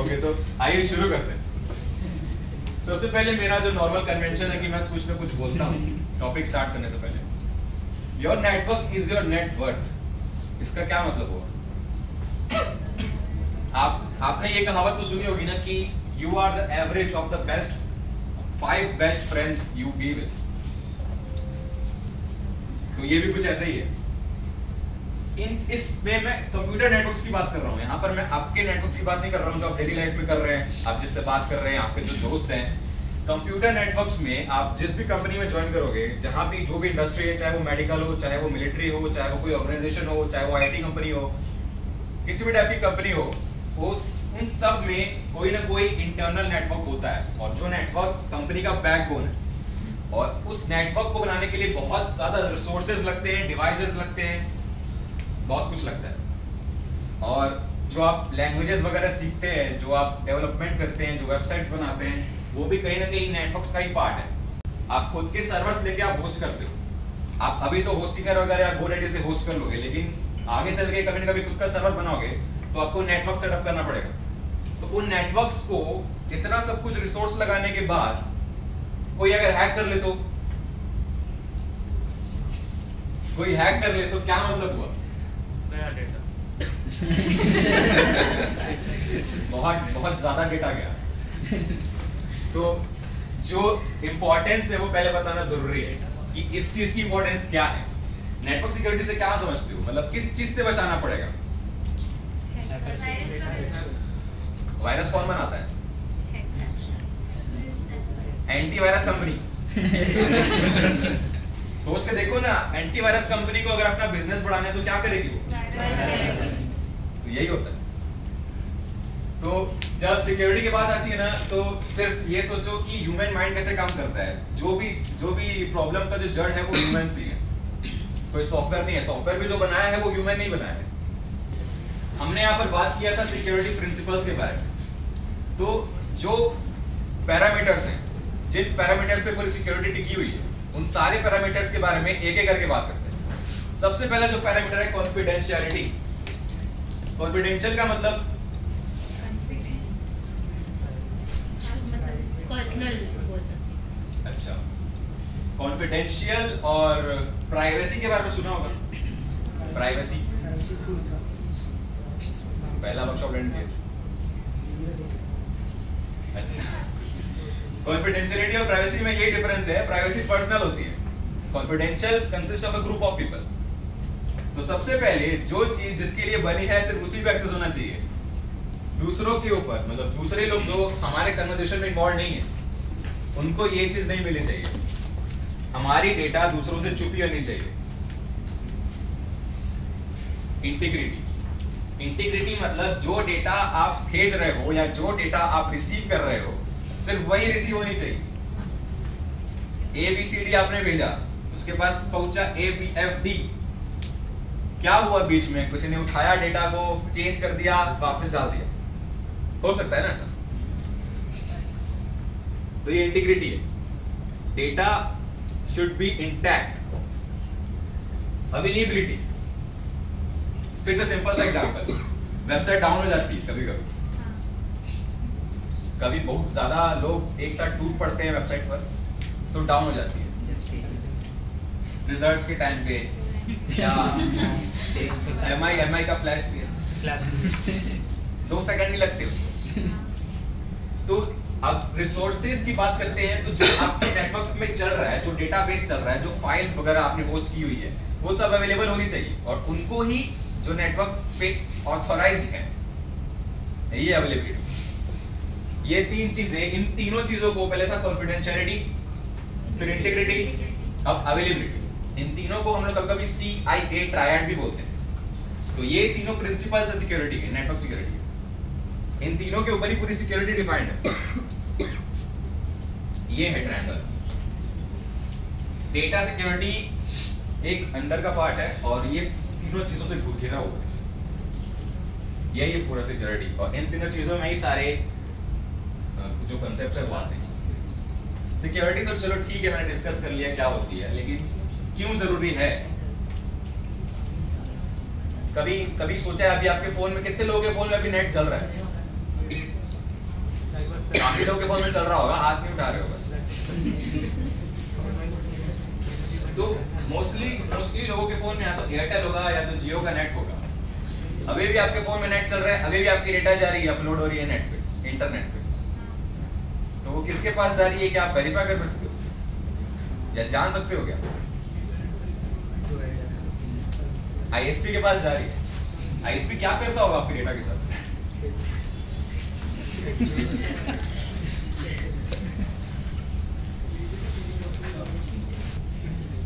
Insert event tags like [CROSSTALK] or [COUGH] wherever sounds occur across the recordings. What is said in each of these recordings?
Okay तो आइए शुरू करते हैं। सबसे पहले मेरा जो नॉर्मल कन्वेंशन है कि मैं कुछ ना कुछ बोलता हूँ टॉपिक स्टार्ट करने से पहले। Your network is your net worth इसका क्या मतलब हुआ? आप, आपने ये कहावत तो सुनी होगी ना कि you are the average of the best five best friend you be with तो ये भी कुछ ऐसा ही है। इन इसमें मैं कंप्यूटर नेटवर्क्स की बात कर रहा हूँ। यहाँ पर मैं आपके नेटवर्क्स की बात नहीं कर रहा हूँ, जो आप डेली लाइफ में कर रहे हैं, आप जिससे बात कर रहे हैं, आपके जो दोस्त हैं। कंप्यूटर नेटवर्क्स में आप जिस भी कंपनी में ज्वाइन करोगे, जहाँ भी जो भी इंडस्ट्री है, चाहे वो मेडिकल हो, चाहे वो मिलिट्री हो, चाहे वो कोई ऑर्गेनाइजेशन हो, चाहे वो आईटी कंपनी हो, किसी भी टाइप की कंपनी हो, उस, उन सब में कोई ना कोई इंटरनल नेटवर्क होता है। और जो नेटवर्क कंपनी का बैकबोन है। और उस नेटवर्क को बनाने के लिए बहुत ज़्यादा रिसोर्सेज लगते हैं डिवाइसेस लगते हैं बहुत कुछ लगता है। और जो आप लैंग्वेजेस वगैरह सीखते हैं, जो आप डेवलपमेंट करते हैं, जो वेबसाइट्स बनाते हैं, वो भी कहीं ना कहीं नेटवर्क्स का ही पार्ट है। आप खुद के सर्वर्स लेके आप होस्ट करते हो। आप अभी तो होस्टिंगर वगैरह या गोरेडी से होस्ट कर लोगे, लेकिन आगे चल के कभी ना कभी खुद का सर्वर बनाओगे तो आपको नेटवर्क सेटअप करना पड़ेगा। तो उन नेटवर्क्स को इतना सब कुछ रिसोर्स लगाने के बाद कोई अगर हैक कर ले तो कोई हैक कर ले तो क्या मतलब हुआ? नया डेटा [LAUGHS] बहुत बहुत ज़्यादा डेटा गया। तो जो इम्पोर्टेंस है वो पहले बताना ज़रूरी है कि इस चीज़ की इम्पोर्टेंस क्या है। नेटवर्क सिक्योरिटी से क्या समझते हो? मतलब किस चीज़ से बचाना पड़ेगा? वायरस कौन बनाता है? एंटीवायरस कंपनी [LAUGHS] सोच के देखो ना एंटीवायरस कंपनी को अगर अपना बिज़नेस बढ़ाना है तो क्या करेगी वो? तो यही होता है। तो जब सिक्योरिटी की बात आती है ना तो सिर्फ़ ये सोचो कि ह्यूमन माइंड कैसे काम करता है। जो भी जो भी प्रॉब्लम का जो जड़ है, वो ह्यूमन ही है। कोई सॉफ्टवेयर नहीं है। सॉफ्टवेयर भी जो बनाया है, वो ह्यूमन नहीं बनाया है। हमने यहाँ पर बात किया था सिक्योरिटी प्रिंसिपल्स के बारे में। तो जो पैरामीटर्स हैं, जिन पैरामीटर्स पे पूरी सिक्योरिटी टिकी हुई है, उन सारे पैरामीटर्स के बारे में एक एक करके बात करते हैं। सबसे पहला जो पैरामीटर है कॉन्फिडेंशियलिटी कॉन्फिडेंशियल का मतलब अच्छा। कॉन्फिडेंशियल और प्राइवेसी के बारे में सुना होगा? प्राइवेसी पहला वर्कशॉप अटेंड किया। अच्छा। कॉन्फिडेंशियलिटी और प्राइवेसी में ये डिफरेंस है। प्राइवेसी पर्सनल होती है। Confidential consist of a group of people तो सबसे पहले जो चीज़ जिसके लिए बनी है, सिर्फ़ उसी को एक्सेस होना चाहिए। दूसरों के ऊपर मतलब दूसरे लोग जो हमारे कन्वर्सेशन में इन्वॉल्व नहीं है, उनको ये चीज़ नहीं मिलनी चाहिए। हमारी डेटा दूसरों से छुपी होनी चाहिए। इंटीग्रिटी इंटीग्रिटी मतलब जो डेटा आप भेज रहे हो या जो डेटा आप रिसीव कर रहे हो, सिर्फ़ वही रिसीव होनी चाहिए। ए बी सी डी आपने भेजा, उसके पास पहुँचा ए बी एफ़ डी क्या हुआ बीच में? किसी ने उठाया डेटा को चेंज कर दिया वापस डाल दिया। हो सकता है ना ऐसा? तो ये इंटीग्रिटी है। Data should be intact availability फिर से सिंपल सा एग्जांपल वेबसाइट डाउन हो जाती है कभी कभी कभी बहुत ज़्यादा लोग एक साथ टूट पड़ते हैं वेबसाइट पर तो डाउन हो जाती है। रिजल्ट्स के टाइम पे। या एम आई एम आई का फ्लैश [LAUGHS] दो सेकंड नहीं लगते उसको. तो अब रिसोर्सेज की बात करते हैं तो जो आपके नेटवर्क में चल रहा है जो डेटाबेस चल रहा है जो फ़ाइल वगैरह आपने होस्ट की हुई है वो सब अवेलेबल होनी चाहिए. और उनको ही जो नेटवर्क पे ऑथोराइज्ड है ये अवेलेबिलिटी ये तीन चीज़ें इन तीनों चीज़ों को पहले था कॉन्फिडेंशियलिटी फिर इंटीग्रिटी अब अवेलेबिलिटी इन तीनों को हम लोग कभी कभी सी आई ए ट्रायड भी बोलते हैं। तो ये तीनों प्रिंसिपल्स है सिक्योरिटी के नेटवर्क सिक्योरिटी के। इन तीनों के ऊपर ही पूरी सिक्योरिटी डिफाइंड है। ये है ट्रायंगल डेटा सिक्योरिटी एक अंदर का पार्ट है और ये तीनों चीज़ों से घिरा हुआ है। यही है पूरा सिक्योरिटी और इन तीनों चीज़ों में ही सारे जो कंसेप्ट है वो आते हैं। सिक्योरिटी तो चलो ठीक है, मैंने डिस्कस कर लिया क्या होती है, लेकिन क्यों ज़रूरी है? कभी कभी सोचा है अभी आपके फ़ोन में कितने लोगों के फ़ोन में अभी नेट चल रहा है? [COUGHS] काफ़ी लोगों के फ़ोन में चल रहा होगा हाथ नहीं उठा रहे हो बस। तो मोस्टली मोस्टली लोगों के फ़ोन में या तो एयरटेल होगा या तो जियो का नेट होगा। अभी भी आपके फ़ोन में नेट चल रहा है अभी भी आपकी डेटा जा रही है अपलोड हो रही है नेट पे इंटरनेट पे। तो वो किसके पास जा रही है क्या आप वेरीफाई कर सकते हो? या जान सकते हो क्या? आईएसपी के पास जा रही है। आईएसपी क्या करता होगा आपके डेटा के साथ?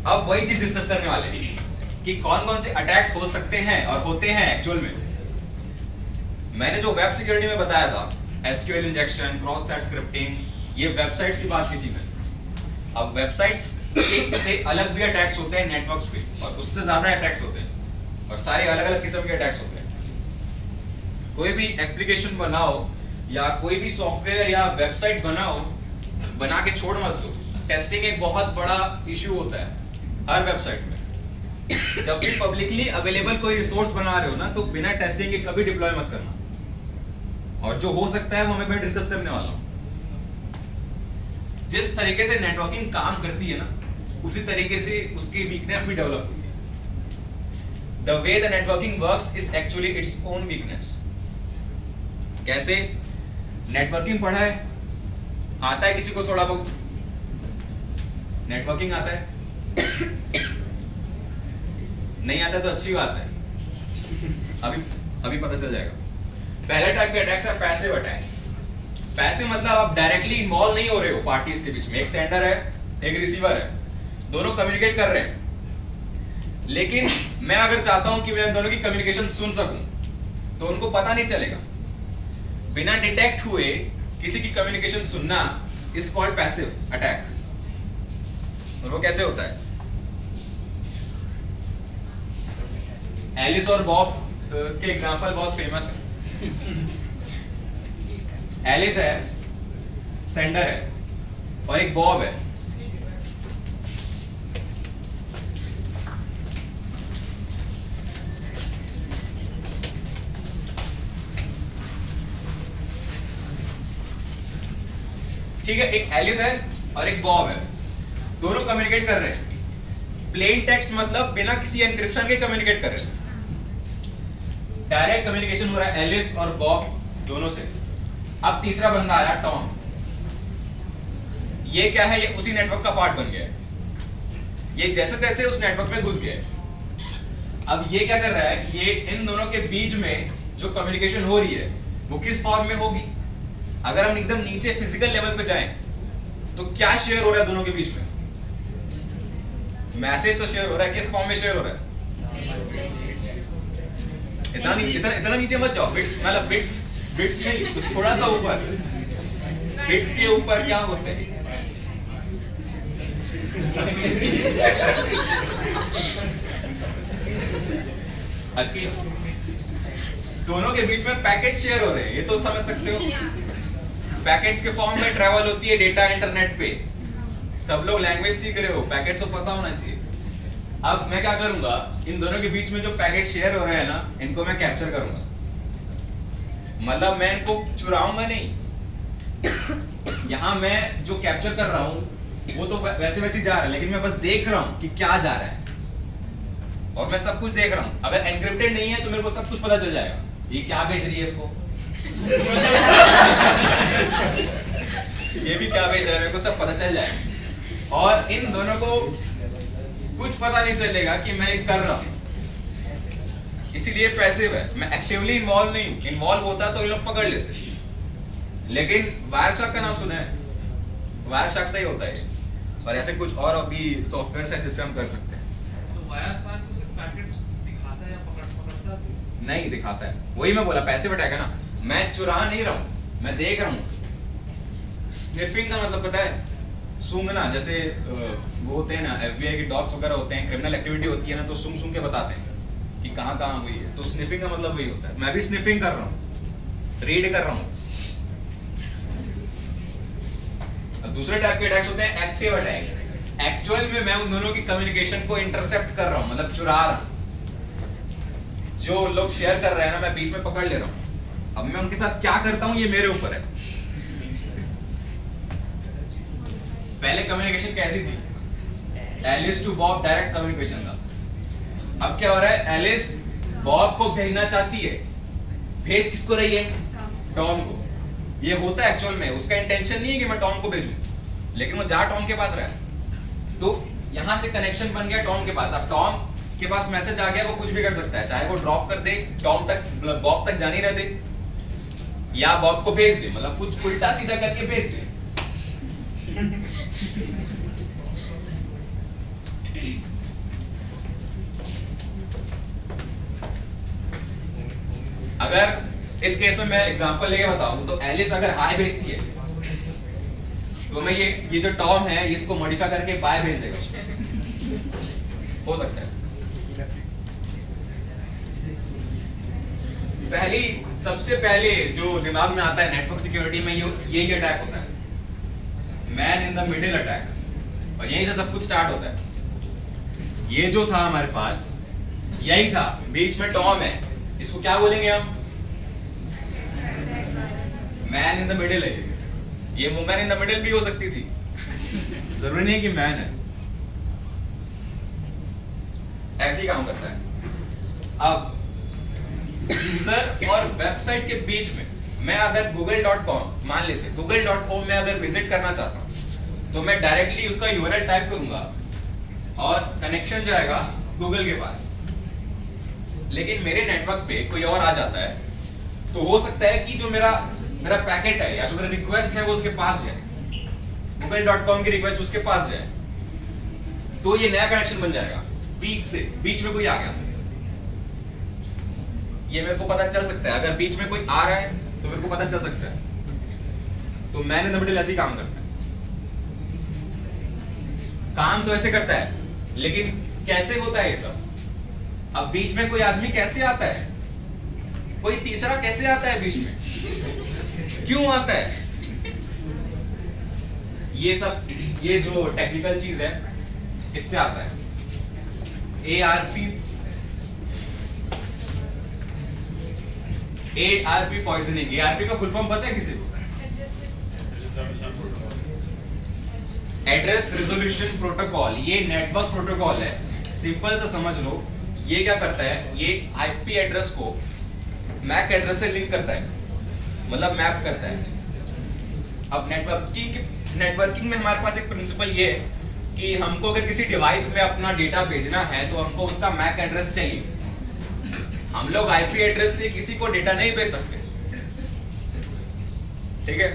अब वही चीज़ डिस्कस करने वाले हैं कि कौन कौन से अटैक्स हो सकते हैं और होते हैं एक्चुअल में। मैंने जो वेब सिक्योरिटी में बताया था SQL injection cross site scripting ये वेबसाइट्स की बात की थी मैंने। अब वेबसाइट्स से अलग भी अटैक्स होते हैं नेटवर्क्स पे और उससे ज़्यादा अटैक्स होते हैं। और सारे अलग अलग किस्म के अटैक्स होते हैं। कोई भी एप्लीकेशन बनाओ या कोई भी सॉफ्टवेयर या वेबसाइट बनाओ, बना के छोड़ मत दो। टेस्टिंग एक बहुत बड़ा इशू होता है, हर वेबसाइट में। जब भी पब्लिकली अवेलेबल कोई रिसोर्स बना रहे हो ना तो बिना टेस्टिंग के कभी डिप्लॉय मत करना। और जो हो सकता है, वो मैं डिस्कस करने वाला हूँ। जिस तरीके से नेटवर्किंग काम करती है ना, उसी तरीके से उसकी वीकनेस भी डेवलप हुई the way the networking works is actually its own weakness कैसे? नेटवर्किंग पढ़ा है? आता है किसी को थोड़ा बहुत? नेटवर्किंग आता है? नहीं आता तो अच्छी बात है। अभी अभी पता चल जाएगा। पहले टाइप के अटैक्स है पैसिव अटैक्स पैसिव मतलब आप डायरेक्टली इन्वॉल्व नहीं हो रहे हो पार्टीज़ के बीच में। एक सेंडर है, एक रिसीवर है। दोनों कम्युनिकेट कर रहे हैं। लेकिन मैं अगर चाहता हूँ कि मैं दोनों की कम्युनिकेशन सुन सकूँ तो उनको पता नहीं चलेगा। बिना डिटेक्ट हुए किसी की कम्युनिकेशन सुनना इज़ कॉल्ड पैसिव अटैक और वो कैसे होता है? एलिस और बॉब के एग्जांपल बहुत फ़ेमस है। एलिस है सेंडर है, और एक बॉब है। ठीक है, एक एलिस है और एक बॉब है। दोनों कम्युनिकेट कर रहे हैं। प्लेन टेक्स्ट मतलब बिना किसी एनक्रिप्शन के कम्युनिकेट कर रहे हैं। डायरेक्ट कम्युनिकेशन हो रहा है एलिस और बॉब दोनों से। अब तीसरा बंदा आया टॉम ये क्या है? ये उसी नेटवर्क का पार्ट बन गया है। ये जैसे तैसे उस नेटवर्क में घुस गया अब ये क्या कर रहा है ये इन दोनों के बीच में जो कम्युनिकेशन हो रही है, वो किस फॉर्म में होगी? अगर हम एकदम नीचे फ़िज़िकल लेवल पे जाएँ तो क्या शेयर हो रहा है दोनों के बीच में? मैसेज तो शेयर हो रहा है, किस फॉर्म में शेयर हो रहा है? इतना इतना इतना नीचे मत जाओ बिट्स मतलब बिट्स बिट्स नहीं कुछ थोड़ा सा ऊपर। बिट्स के ऊपर क्या होते हैं? अच्छा। दोनों के बीच में पैकेट शेयर हो रहे हैं, ये तो समझ सकते हो। पैकेट्स के फॉर्म में ट्रैवल होती है डेटा इंटरनेट पे। सब लोग लैंग्वेज सीख रहे हो पैकेट तो पता होना चाहिए। अब मैं क्या करूँगा, इन दोनों के बीच में जो पैकेट शेयर हो रहे हैं ना, इनको मैं कैप्चर करूँगा। मतलब मैं इनको चुराऊँगा नहीं। यहाँ मैं जो कैप्चर कर रहा हूँ, वो तो वैसे वैसे जा रहा है, लेकिन मैं बस देख रहा हूँ कि क्या जा रहा है। और मैं सब कुछ देख रहा हूँ। अगर एनक्रिप्टेड नहीं है तो मेरे को सब कुछ पता चल जाएगा। ये क्या भेज रही है इसको? ये भी क्या भेज रहा है? मेरे को सब पता चल जाए। और इन दोनों को कुछ पता नहीं चलेगा कि मैं कर रहा हूँ। इसीलिए पैसिव है। मैं एक्टिवली इन्वॉल्व नहीं हूँ। इन्वॉल्व होता तो ये लोग पकड़ लेते। लेकिन वायर शॉक का नाम सुना है? वायर शॉक सही होता है और ऐसे कुछ और अभी सॉफ्टवेयर है जिससे हम कर सकते हैं। तो वायर शॉक तो सिर्फ़ पैकेट्स दिखाता है या पकड़ पकड़ता नहीं दिखाता है। वही मैं बोला पैसिव अटैक है ना? मैं चुरा नहीं रहा हूँ, मैं देख रहा हूँ। स्निफिंग का मतलब पता है, सूंघना, जैसे वो होते हैं ना एफबीआई के डॉग्स वगैरह होते हैं क्रिमिनल एक्टिविटी होती है ना तो सूंघ सूंघ के बताते हैं कि कहाँ कहाँ हुई है। तो स्निफिंग का मतलब वही होता है। मैं भी स्निफिंग कर रहा हूँ रीड कर रहा हूँ। दूसरे टाइप के अटैक्स होते हैं एक्टिव अटैक्स एक्चुअल में मैं उन दोनों की कम्युनिकेशन को इंटरसेप्ट कर रहा हूँ मतलब चुरा रहा हूँ। जो लोग शेयर कर रहे हैं ना, मैं बीच में पकड़ ले रहा हूँ। अब मैं उनके साथ क्या करता हूँ, ये मेरे ऊपर है। पहले कम्युनिकेशन कैसी थी? Alice to Bob direct communication था। अब क्या हो रहा है? एलिस बॉब को भेजना चाहती है, भेज किसको रही है? टॉम को। ये होता है एक्चुअल में, उसका इंटेंशन नहीं है कि मैं टॉम को भेजूं, लेकिन वो जा टॉम के पास रहा है। तो यहाँ से कनेक्शन बन गया टॉम के पास। अब टॉम के पास मैसेज आ गया, वो कुछ भी कर सकता है। चाहे वो ड्रॉप कर दे टॉम तक बॉब तक जानी रह दे। या बॉब को भेज दे मतलब कुछ उल्टा सीधा करके भेज दे। अगर इस केस में मैं एग्जांपल लेके बताऊँ तो एलिस अगर हाई भेजती है तो मैं ये ये जो टॉम है, इसको मॉडिफाई करके बाय भेज देगा। हो सकता है। पहली सबसे पहले जो दिमाग में आता है नेटवर्क सिक्योरिटी में यही अटैक होता है। Man in the middle attack और यहीं से सब कुछ स्टार्ट होता है। ये जो था हमारे पास, यही था। बीच में टॉम है। इसको क्या बोलेंगे हम? मैन इन द मिडिल है ये। वुमेन इन द मिडिल भी हो सकती थी। ज़रूरी नहीं कि मैन है। ऐसे ही काम करता है। अब यूज़र और वेबसाइट के बीच में, मैं अगर google.com मान लेते google.com में अगर विज़िट करना चाहता हूँ तो मैं डायरेक्टली उसका यूआरएल टाइप करूँगा और कनेक्शन जाएगा गूगल के पास। लेकिन मेरे नेटवर्क पे कोई और आ जाता है तो हो सकता है कि जो मेरा मेरा पैकेट है या जो मेरा रिक्वेस्ट है वो उसके पास जाए। गूगल डॉट कॉम की रिक्वेस्ट उसके पास जाए तो ये नया कनेक्शन बन जाएगा बीच से, बीच में कोई आ गया। ये मेरे को पता चल सकता है। अगर बीच में कोई आ रहा है तो मेरे को पता चल सकता है। तो मैंने द ऐसे ही काम करता है। काम तो ऐसे करता है, लेकिन कैसे होता है ये सब? अब बीच में कोई आदमी कैसे आता है? कोई तीसरा कैसे आता है बीच में? क्यों आता है? ये सब, ये जो टेक्निकल चीज़ है, इससे आता है। A R P A R P poisoning A R P का फुल फॉर्म पता है किसी को? एड्रेस रेजोल्यूशन प्रोटोकॉल ये नेटवर्क प्रोटोकॉल है. सिंपल सा समझ लो. ये क्या करता है? ये आईपी एड्रेस को मैक एड्रेस से लिंक करता है. मतलब मैप करता है. अब नेटवर्किंग नेटवर्किंग में हमारे पास एक प्रिंसिपल ये है कि हमको अगर किसी डिवाइस में अपना डेटा भेजना है तो हमको उसका मैक एड्रेस चाहिए. हम लोग आईपी एड्रेस से किसी को डेटा नहीं भेज सकते। ठीक है?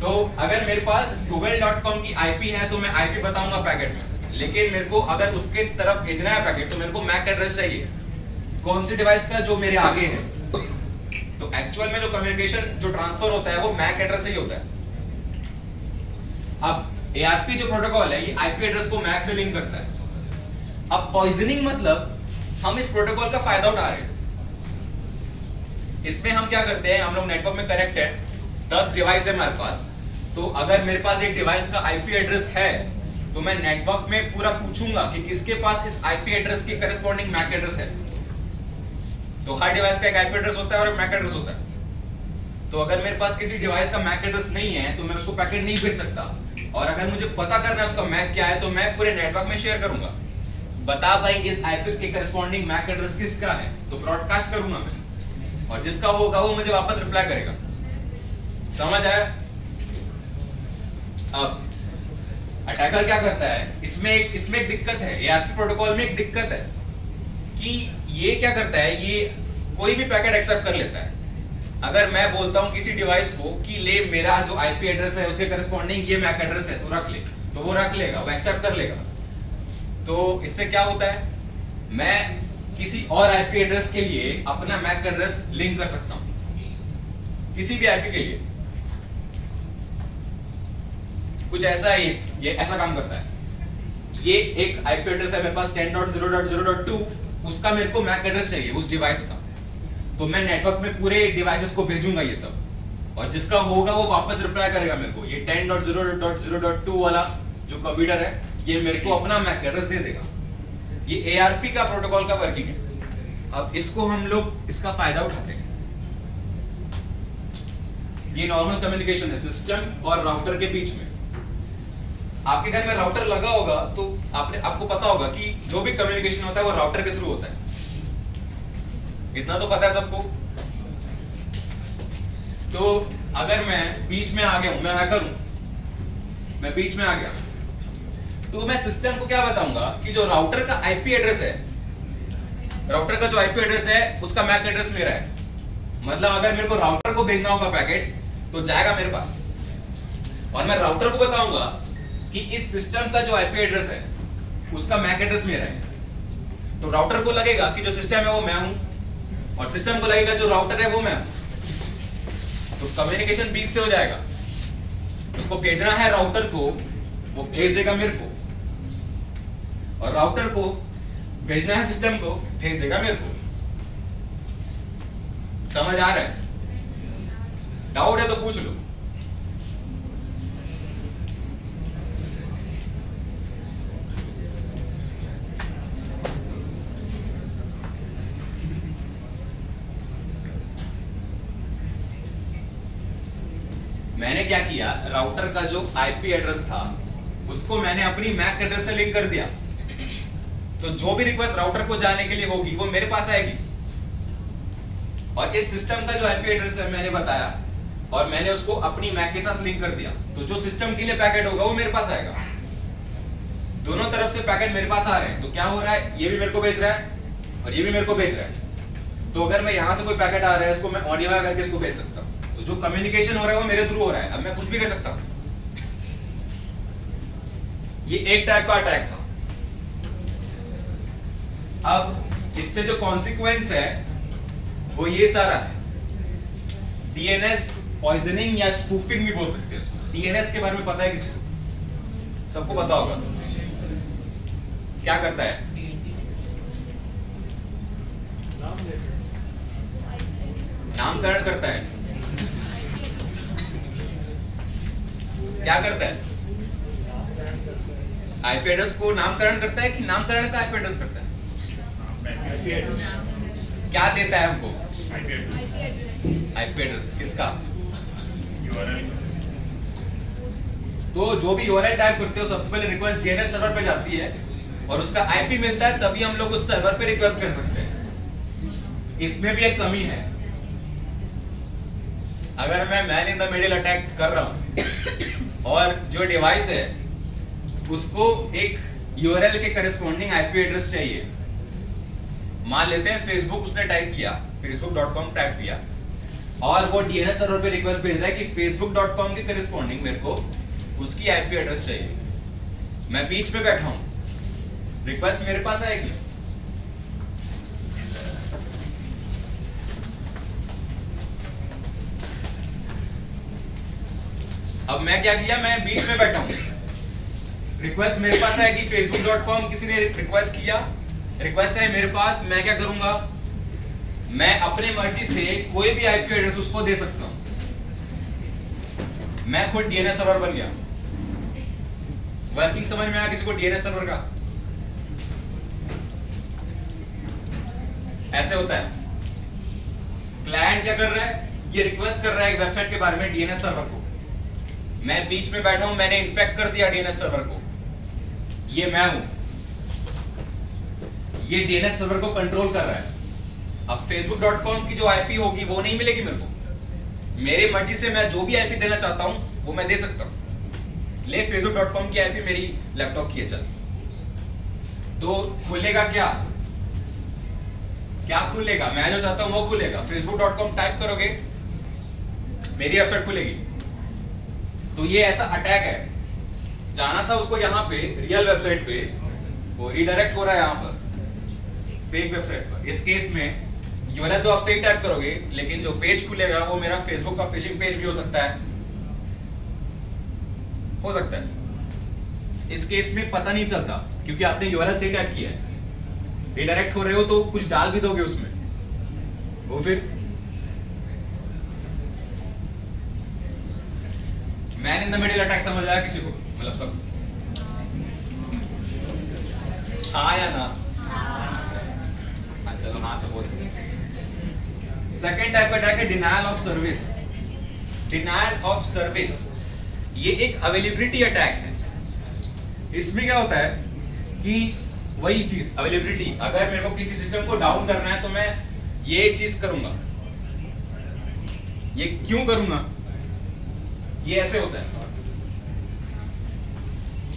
तो अगर मेरे पास google.com की आईपी है तो मैं आईपी बताऊँगा पैकेट में। लेकिन मेरे को अगर उसके तरफ़ भेजना है पैकेट तो मेरे को मैक एड्रेस चाहिए। कौन सी डिवाइस का जो मेरे आगे है? तो एक्चुअल में जो कम्युनिकेशन जो ट्रांसफ़र होता है, वो मैक एड्रेस से ही होता है। अब एआरपी जो प्रोटोकॉल है, ये आईपी एड्रेस को मैक से लिंक करता है। अब पॉइजनिंग मतलब हम इस प्रोटोकॉल का फ़ायदा उठा रहे हैं। इसमें हम क्या करते हैं, हम लोग नेटवर्क में कनेक्ट है। दस डिवाइस है हमारे पास। तो अगर मेरे पास एक डिवाइस का आईपी एड्रेस है तो मैं नेटवर्क में पूरा पूछूँगा कि किसके पास इस आईपी एड्रेस के करस्पॉन्डिंग मैक एड्रेस है। तो हर डिवाइस का एक आईपी एड्रेस होता है और एक मैक एड्रेस होता है। तो अगर मेरे पास किसी डिवाइस का मैक एड्रेस नहीं है तो मैं उसको पैकेट नहीं भेज सकता। और अगर मुझे पता करना है उसका मैक क्या है तो मैं पूरे नेटवर्क में शेयर करूँगा। बता भाई इस आईपी के करस्पॉन्डिंग मैक एड्रेस किसका है? तो ब्रॉडकास्ट करूँगा मैं। और जिसका होगा वो मुझे वापस रिप्लाई करेगा। समझ आया? अब अटैकर क्या करता है? इसमें एक इसमें एक दिक्कत है। एआरपी प्रोटोकॉल में एक दिक्कत है कि ये क्या करता है? ये कोई भी पैकेट एक्सेप्ट कर लेता है। अगर मैं बोलता हूँ किसी डिवाइस को कि ले, मेरा जो आईपी एड्रेस है, उसके करस्पॉन्डिंग ये मैक एड्रेस है तो रख ले। तो वो रख लेगा, वो एक्सेप्ट कर लेगा। तो इससे क्या होता है? मैं किसी और आईपी एड्रेस के लिए अपना मैक एड्रेस लिंक कर सकता हूँ। किसी भी आईपी के लिए। कुछ ऐसा है, ये ऐसा काम करता है। ये एक आईपी एड्रेस है मेरे पास 10.0.0.2 उसका मेरे को मैक एड्रेस चाहिए, उस डिवाइस का। तो मैं नेटवर्क में पूरे डिवाइसेस को भेजूँगा ये सब। और जिसका होगा, वो वापस रिप्लाई करेगा मेरे को। ये 10.0.0.2 वाला जो कंप्यूटर है ये मेरे को अपना मैक एड्रेस दे देगा। ये एआरपी का प्रोटोकॉल का वर्किंग है। अब इसको हम लोग इसका फ़ायदा उठाते हैं। ये नॉर्मल कम्युनिकेशन है सिस्टम और राउटर के बीच में। आपके घर में राउटर लगा होगा तो आपने, आपको पता होगा कि जो भी कम्युनिकेशन होता है वो राउटर के थ्रू होता है। इतना तो पता है सबको। तो अगर मैं बीच में आ गया हूँ, मैं हैकर हूँ। मैं बीच में आ गया। तो मैं सिस्टम को क्या बताऊँगा कि जो राउटर का आईपी एड्रेस है राउटर का जो आईपी एड्रेस है, उसका मैक एड्रेस मेरा है। मतलब अगर मेरे को राउटर को भेजना होगा पैकेट तो जाएगा मेरे पास। और मैं राउटर को बताऊँगा कि इस सिस्टम का जो आईपी एड्रेस है, उसका मैक एड्रेस मेरा है। तो राउटर को लगेगा कि जो सिस्टम है वो मैं हूँ, और सिस्टम को लगेगा जो राउटर है वो मैं हूँ। तो कम्युनिकेशन बीच से हो जाएगा। उसको भेजना है राउटर को, वो भेज देगा मेरे को। और राउटर को भेजना है सिस्टम को, भेज देगा मेरे को। समझ आ रहा है? डाउट है तो पूछ लो। मैंने क्या किया? राउटर का जो आईपी एड्रेस था, उसको मैंने अपनी मैक एड्रेस से लिंक कर दिया। तो जो भी रिक्वेस्ट राउटर को जाने के लिए होगी, वो मेरे पास आएगी। और इस सिस्टम का जो आईपी एड्रेस है, मैंने बताया। और मैंने उसको अपनी मैक के साथ लिंक कर दिया। तो जो सिस्टम के लिए पैकेट होगा, वो मेरे पास आएगा। दोनों तरफ़ से पैकेट मेरे पास आ रहे हैं। तो क्या हो रहा है? ये भी मेरे को भेज रहा है और ये भी मेरे को भेज रहा है। तो अगर मैं यहाँ से कोई पैकेट आ रहा है, इसको मैं ऑडियो करके इसको भेज सकता हूँ। तो जो कम्युनिकेशन हो रहा है, वो मेरे थ्रू हो रहा है। अब मैं कुछ भी कर सकता हूँ। ये एक टाइप का अटैक था। अब इससे जो कॉन्सिक्वेंस है, वो ये सारा है। डीएनएस पॉइजनिंग या स्पूफिंग भी बोल सकते हैं डीएनएस के बारे में पता है किसी को? सबको पता होगा। क्या करता है? नामकरण करता है। क्या करता है? आईपी एड्रेस को नामकरण करता है कि नामकरण का आईपी एड्रेस करता है? क्या देता है हमको? आईपी एड्रेस किसका? तो जो भी यूआरएल टाइप करते हो, सबसे पहले रिक्वेस्ट डीएनएस सर्वर पे जाती है और उसका आईपी मिलता है, तभी हम लोग उस सर्वर पे रिक्वेस्ट कर सकते हैं। इसमें भी एक कमी है। अगर मैं man in the middle attack कर रहा हूँ, और जो डिवाइस है, उसको एक यूआरएल के करस्पॉन्डिंग आईपी एड्रेस चाहिए। मान लेते हैं फेसबुक उसने टाइप किया फेसबुक डॉट कॉम टाइप किया, और वो डीएनएस सर्वर पे रिक्वेस्ट भेज रहा है कि facebook.com के करस्पॉन्डिंग मेरे को उसकी आईपी एड्रेस चाहिए। मैं बीच में बैठा हूँ। रिक्वेस्ट मेरे पास आएगी। अब मैं क्या किया? मैं बीच में बैठा हूँ। रिक्वेस्ट मेरे पास आएगी। फेसबुक डॉट कॉम किसी ने रिक्वेस्ट किया। रिक्वेस्ट है मेरे पास, मैं क्या करूँगा? मैं अपने मर्ज़ी से कोई भी आईपी एड्रेस उसको दे सकता हूँ। मैं खुद डीएनएस सर्वर बन गया। वर्किंग समझ में आया किसी को डीएनएस सर्वर का? ऐसे होता है। क्लाइंट क्या कर रहा है? ये रिक्वेस्ट कर रहा है एक वेबसाइट के बारे में डीएनएस सर्वर को। मैं बीच में बैठा हूँ, मैंने इन्फेक्ट कर दिया डीएनएस सर्वर को। ये मैं हूँ। ये डीएनएस सर्वर को कंट्रोल कर रहा है। अब facebook.com की जो आईपी होगी, वो नहीं मिलेगी मेरे को। मेरी मर्ज़ी से मैं जो भी आईपी देना चाहता हूँ, वो मैं दे सकता हूँ। ले facebook.com की आईपी मेरी लैपटॉप की है, चल। तो खुलेगा क्या? क्या खुलेगा? मैं जो चाहता हूँ, वो खुलेगा। Facebook.com टाइप करोगे, मेरी वेबसाइट खुलेगी। तो ये ऐसा अटैक है। जाना था उसको यहाँ पे रियल वेबसाइट पे। वो रिडायरेक्ट हो रहा है यहाँ पर। फेक वेबसाइट पर। इस केस में यूआरएल तो आप सही टाइप करोगे, लेकिन जो पेज खुलेगा, वो मेरा फेसबुक का फिशिंग पेज भी हो सकता है। हो सकता है। इस केस में पता नहीं चलता, क्योंकि आपने यूआरएल सही टाइप किया है। रिडायरेक्ट हो रहे हो तो कुछ डाल भी दोगे उसमें। वो फिर man in the middle attack समझ आया किसी को मतलब सब। हाँ या ना? चलो हाँ तो बोल सेकेंड टाइप का अटैक है denial of service denial of service ये एक अवेलेबिलिटी अटैक है। इसमें क्या होता है कि वही चीज़ अवेलेबिलिटी अगर मेरे को किसी सिस्टम को डाउन करना है तो मैं ये चीज़ करूँगा। ये क्यों करूँगा? ये ऐसे होता है।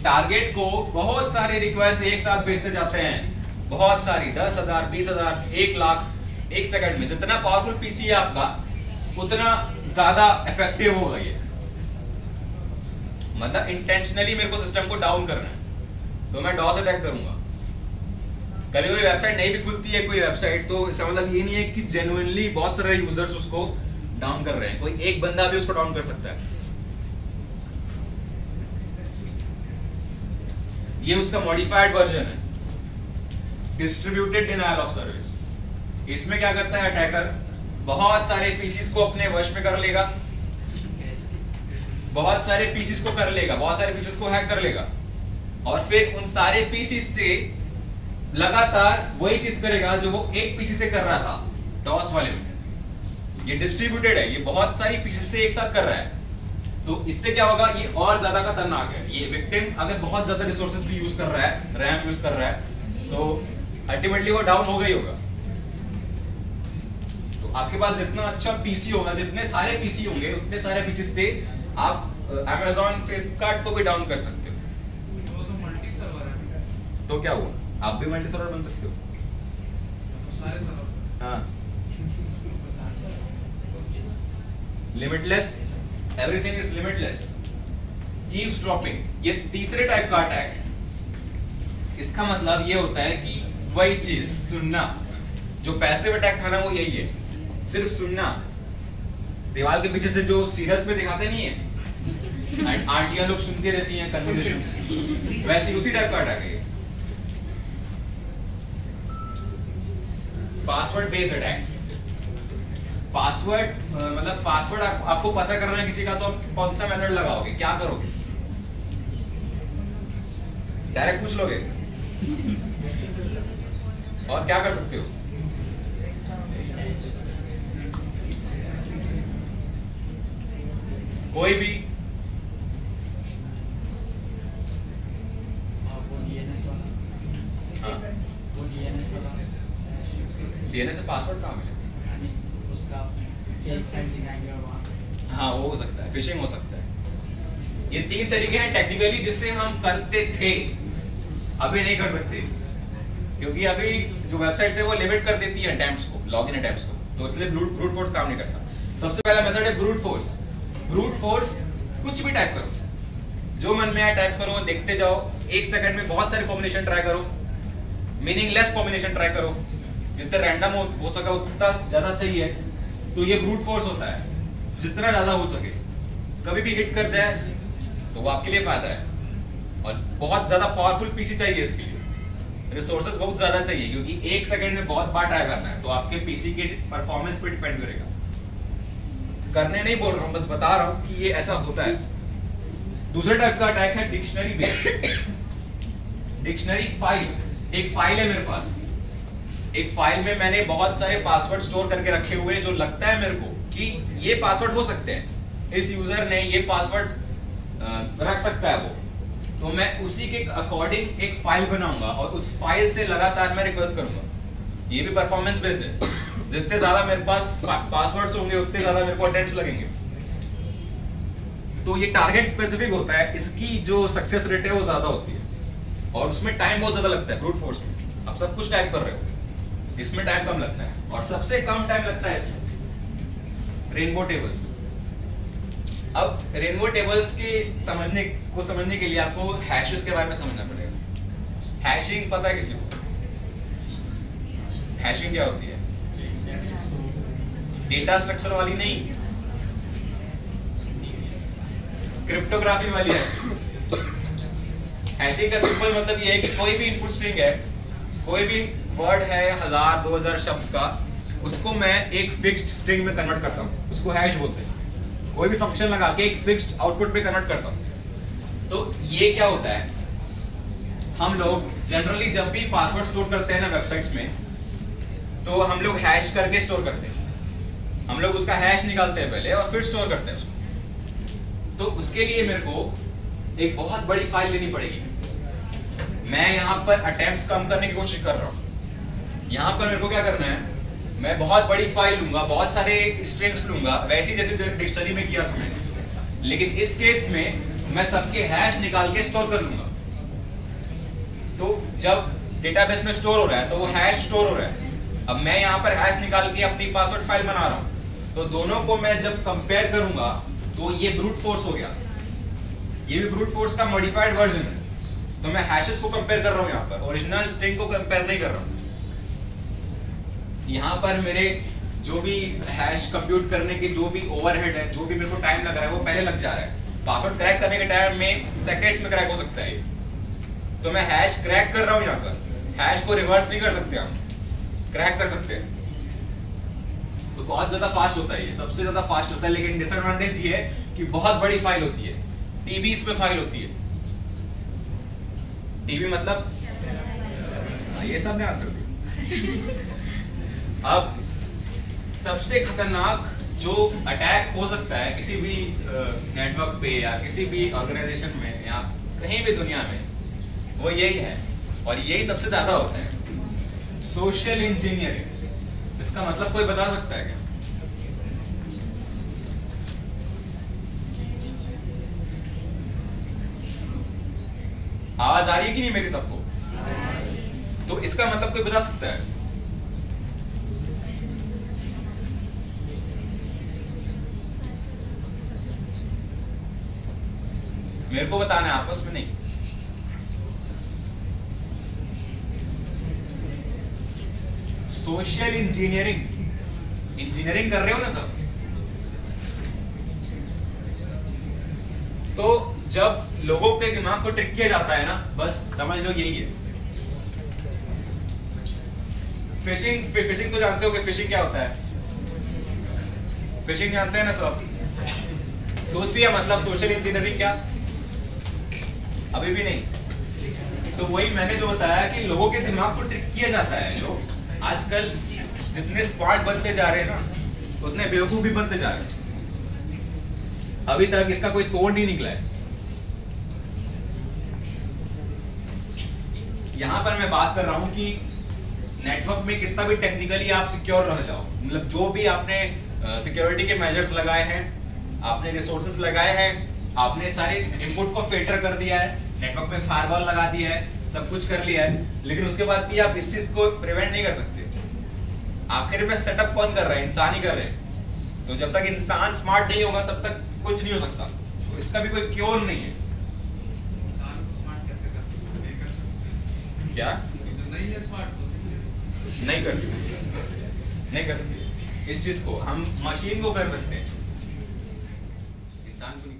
टारगेट को बहुत सारे रिक्वेस्ट एक साथ भेजते जाते हैं। बहुत सारी, दस हज़ार, बीस हज़ार, एक लाख, एक सेकंड में जितना पावरफुल पीसी है आपका, उतना ज़्यादा इफ़ेक्टिव होगा ये। मतलब इंटेंशनली मेरे को सिस्टम को डाउन करना है। तो मैं डॉस अटैक करूँगा। कभी कोई वेबसाइट नहीं भी खुलती है, कोई वेबसाइट तो इसका मतलब ये नहीं है कि जेनुइनली बहुत सारे यूज़र्स उसको डाउन कर रहे हैं। कोई एक बंदा भी उसको डाउन कर सकता है। ये उसका मॉडिफाइड वर्जन है। डिस्ट्रीब्यूटेड डिनायल ऑफ़ सर्विस इसमें क्या करता है अटैकर बहुत सारे पीसीस को अपने वश में कर लेगा। बहुत सारे पीसीस को कर लेगा, बहुत सारे पीसीस को हैक कर लेगा। और फिर उन सारे पीसीस से लगातार वही चीज़ करेगा जो वो एक पीसी से कर रहा था टॉस वाले में। ये डिस्ट्रीब्यूटेड है, ये बहुत सारी पीसीस से एक साथ कर रहा है। तो इससे क्या होगा, ये और ज़्यादा खतरनाक है। ये विक्टिम अगर बहुत ज़्यादा रिसोर्सेज भी यूज़ कर रहा है रैम यूज़ कर रहा है तो अल्टीमेटली वो डाउन होगा ही होगा। तो आपके पास जितना अच्छा पीसी होगा जितने सारे पीसी होंगे उतने सारे पीसी से आप अमेजोन फ्लिपकार्ट को भी डाउन कर सकते हो। तो मल्टी सर्वर है। तो क्या हुआ? आप भी मल्टी सर्वर बन सकते हो। हाँ। Limitless everything is limitless eavesdropping ये तीसरे टाइप का अटैक है। इसका मतलब ये होता है कि वही चीज़ सुनना। जो पैसिव अटैक था ना वो यही है। सिर्फ़ सुनना। दीवार के पीछे से जो सीरियल्स में दिखाते नहीं है आंटियाँ लोग सुनती रहती हैं कन्वर्सेशन वैसे उसी टाइप का अटैक है पासवर्ड बेस्ड अटैक्स पासवर्ड मतलब पासवर्ड आप, आपको पता करना है किसी का तो आप कौन सा मेथड लगाओगे? क्या करोगे? डायरेक्ट पूछ लोगे? और क्या कर सकते हो? कोई भी डीएनए से पासवर्ड कहाँ मिले? हाँ वो हो सकता है फिशिंग हो सकता है। ये तीन तरीके हैं टेक्निकली जिससे हम करते थे अभी नहीं कर सकते। क्योंकि अभी जो वेबसाइट है वो लिमिट कर देती है अटेम्प्ट्स को लॉगिन अटेम्प्ट्स को। तो इसलिए ब्रूट फोर्स काम नहीं करता। सबसे पहला मेथड है ब्रूट फोर्स ब्रूट फोर्स कुछ भी टाइप करो। जो मन में आए टाइप करो देखते जाओ। एक सेकंड में बहुत सारे कॉम्बिनेशन ट्राई करो। मीनिंगलेस कॉम्बिनेशन ट्राई करो। जितना रैंडम हो, हो सका उतना ज़्यादा सही है। तो ये ब्रूट फोर्स होता है। जितना ज़्यादा हो सके। कभी भी हिट कर जाए तो वो आपके लिए फ़ायदा है। और बहुत ज़्यादा पावरफुल पीसी चाहिए इसके लिए। रिसोर्सेज बहुत ज़्यादा चाहिए, क्योंकि एक सेकंड में बहुत बार ट्राई करना है तो आपके पीसी के परफॉर्मेंस पे डिपेंड करेगा। करने नहीं बोल रहा हूँ, बस बता रहा हूँ कि ये ऐसा होता है। दूसरे टाइप का अटैक है डिक्शनरी बेस्ड डिक्शनरी फ़ाइल एक फ़ाइल है मेरे पास। एक फ़ाइल में मैंने बहुत सारे पासवर्ड स्टोर करके रखे हुए जो लगता है मेरे को कि ये पासवर्ड हो सकते हैं। इस यूज़र ने ये पासवर्ड रख सकता है वो। तो मैं उसी के अकॉर्डिंग एक फ़ाइल बनाऊँगा और उस फ़ाइल से लगातार मैं रिक्वेस्ट करूँगा। ये भी परफॉर्मेंस बेस्ड है। जितने ज़्यादा मेरे पास पासवर्ड्स होंगे, उतने ज़्यादा मेरे को अटेम्प्ट्स लगेंगे। तो ये टारगेट स्पेसिफिक होता है, इसकी जो सक्सेस रेट है वो ज़्यादा होती है। और उसमें टाइम बहुत ज़्यादा लगता है ब्रूट फोर्स में। आप सब कुछ टाइप कर रहे हो। इसमें टाइम कम लगता है। और सबसे कम टाइम लगता है इसमें। रेनबो टेबल्स अब रेनबो टेबल्स के समझने, को समझने के लिए आपको हैशेस के बारे में समझना पड़ेगा। हैशिंग पता है किसी को? हैशिंग क्या होती है? डेटा स्ट्रक्चर वाली नहीं। क्रिप्टोग्राफी वाली हैशिंग हैशिंग का सिंपल मतलब ये है कि कोई भी इनपुट स्ट्रिंग है, कोई भी वर्ड है, हज़ार, दो हज़ार शब्द का, उसको मैं एक फिक्स्ड स्ट्रिंग में कन्वर्ट करता हूँ। उसको हैश बोलते हैं। कोई भी फ़ंक्शन लगा के एक फिक्स्ड आउटपुट में कन्वर्ट करता हूँ। तो ये क्या होता है? हम लोग जनरली जब भी पासवर्ड स्टोर करते हैं ना वेबसाइट्स में तो हम लोग हैश करके स्टोर करते हैं। हम लोग उसका हैश निकालते हैं पहले और फिर स्टोर करते हैं उसको। तो उसके लिए मेरे को एक बहुत बड़ी फ़ाइल लेनी पड़ेगी। मैं यहाँ पर अटेम्प्ट कम करने की कोशिश कर रहा हूँ। यहाँ पर मेरे को क्या करना है? मैं बहुत बड़ी फ़ाइल लूँगा, बहुत सारे स्ट्रिंग्स लूँगा, वैसी जैसे डिक्शनरी में किया था लेकिन इस केस में मैं सबके हैश निकाल के स्टोर कर लूँगा। तो जब डेटाबेस में स्टोर हो रहा है तो वो हैश स्टोर हो रहा है। अब मैं यहाँ पर हैश निकाल के अपनी पासवर्ड फ़ाइल बना रहा हूँ। तो दोनों को मैं जब कंपेयर करूँगा तो ये ब्रूट फोर्स हो गया। ये भी ब्रूट फोर्स का मॉडिफाइड वर्जन है। तो मैं हैशेस को कंपेयर कर रहा हूँ यहाँ पर। ओरिजिनल स्ट्रिंग को कंपेयर नहीं कर रहा हूँ। यहाँ पर मेरे जो भी हैश कंप्यूट करने की जो भी ओवरहेड है जो भी मेरे को टाइम लग रहा है वो पहले लग जा रहा है। पासवर्ड क्रैक करने के टाइम में सेकेंड्स में क्रैक हो सकता है तो मैं हैश क्रैक कर रहा हूँ यहाँ पर। हैश को रिवर्स नहीं कर सकते हम। क्रैक कर सकते हैं। तो बहुत ज़्यादा फास्ट होता है ये। सबसे ज़्यादा फास्ट होता है लेकिन डिसएडवांटेज ये है कि बहुत बड़ी फ़ाइल होती है। टीबी इसमें फ़ाइल होती है। टीबी मतलब? हाँ, ये सबने आंसर दिया। [LAUGHS] अब सबसे खतरनाक जो अटैक हो सकता है किसी भी नेटवर्क पे या किसी भी ऑर्गेनाइजेशन में या कहीं भी दुनिया में, वो यही है। और यही सबसे ज़्यादा होता है। सोशल इंजीनियरिंग इसका मतलब कोई बता सकता है क्या? आवाज़ आ रही है कि नहीं मेरी सबको? तो इसका मतलब कोई बता सकता है? मेरे को बताना है, आपस में नहीं। सोशल इंजीनियरिंग इंजीनियरिंग कर रहे हो ना सब? तो जब लोगों के दिमाग को ट्रिक किया जाता है ना, बस समझ लो यही है। फिशिंग फिशिंग तो जानते हो कि फिशिंग क्या होता है? फिशिंग जानते हैं ना सब? सोचिए मतलब सोशल इंजीनियरिंग क्या? अभी भी नहीं। तो वही मैंने जो बताया कि लोगों के दिमाग को ट्रिक किया जाता है लोग आजकल जितने स्मार्ट बनते जा रहे हैं ना, उतने बेवकूफ़ भी बनते जा रहे हैं। अभी तक इसका कोई तोड़ नहीं निकला है। यहाँ पर मैं बात कर रहा हूँ कि नेटवर्क में कितना भी टेक्निकली आप सिक्योर रह जाओ मतलब जो भी आपने सिक्योरिटी के मेजर्स लगाए हैं, आपने रिसोर्सेस लगाए हैं आपने सारे इनपुट को फ़िल्टर कर दिया है नेटवर्क में फायरवॉल लगा दिया है सब कुछ कर लिया है लेकिन उसके बाद भी आप इस चीज़ को प्रिवेंट नहीं कर सकते। आखिर में सेटअप कौन कर रहा है? इंसान ही कर रहे हैं। तो जब तक इंसान स्मार्ट नहीं होगा तब तक कुछ नहीं हो सकता। तो इसका भी कोई क्योर नहीं है। क्या? तो नहीं है स्मार्ट तो नहीं कर सकते। नहीं कर सकते। इस चीज़ को हम मशीन को कर सकते हैं। इंसान को नहीं कर सकते